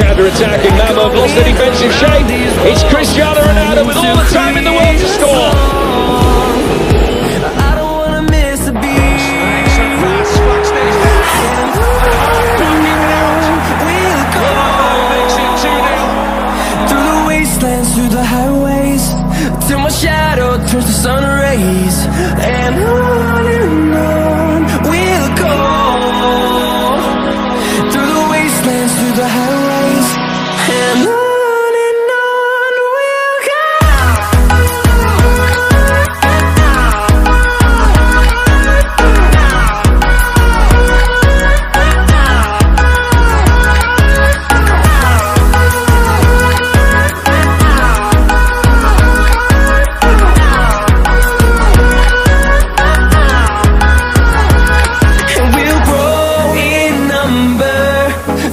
counter-attacking. Now they've lost the defensive shape. It's Cristiano Ronaldo with all the time in the world to score. I Through the highways Till my shadow turns to sun rays And on